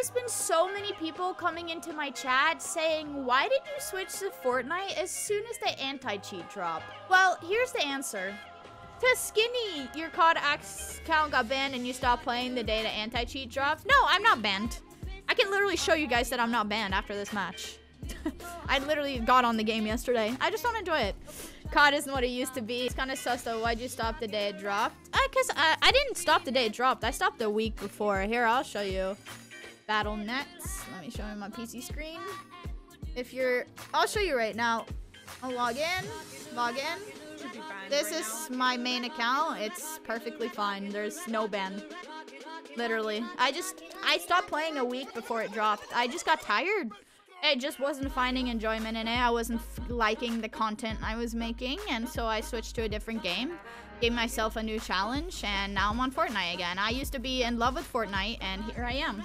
has been so many people coming into my chat saying, why did you switch to Fortnite as soon as the anti-cheat dropped? Well, here's the answer. To Skinny, your COD account got banned and you stopped playing the day the anti-cheat dropped. No, I'm not banned. I can literally show you guys that I'm not banned after this match. I literally got on the game yesterday. I just don't enjoy it. COD isn't what it used to be. It's kind of sus though. Why'd you stop the day it dropped? Because uh, I, I didn't stop the day it dropped. I stopped the week before. Here, I'll show you. Battle nets. Let me show you my PC screen. If you're... I'll show you right now. I'll log in. Log in. This is my main account. It's perfectly fine. There's no ban. Literally. I just... I stopped playing a week before it dropped. I just got tired. I just wasn't finding enjoyment in it. I wasn't liking the content I was making, and so I switched to a different game. Gave myself a new challenge, and now I'm on Fortnite again. I used to be in love with Fortnite, and here I am.